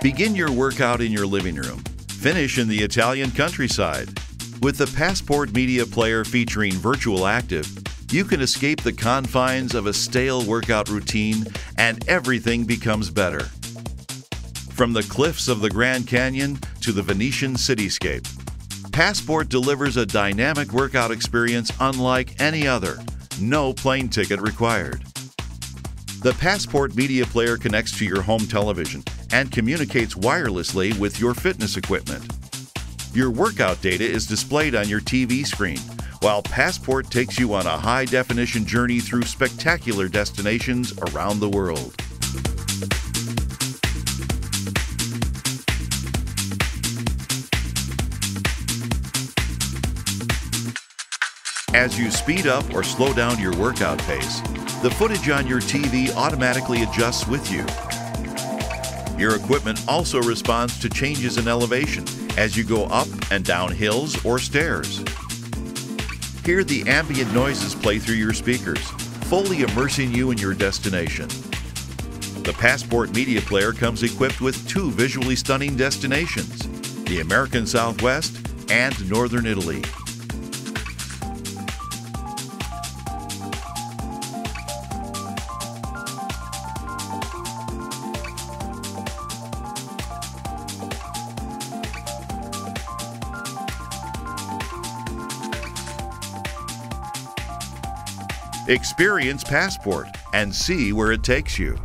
Begin your workout in your living room. Finish in the Italian countryside. With the Passport Media Player featuring Virtual Active, you can escape the confines of a stale workout routine and everything becomes better. From the cliffs of the Grand Canyon to the Venetian cityscape, Passport delivers a dynamic workout experience unlike any other. No plane ticket required. The Passport Media Player connects to your home television and communicates wirelessly with your fitness equipment. Your workout data is displayed on your TV screen, while Passport takes you on a high definition journey through spectacular destinations around the world. As you speed up or slow down your workout pace, the footage on your TV automatically adjusts with you. Your equipment also responds to changes in elevation as you go up and down hills or stairs. Hear the ambient noises play through your speakers, fully immersing you in your destination. The Passport Media Player comes equipped with two visually stunning destinations the American Southwest and Northern Italy. Experience Passport and see where it takes you.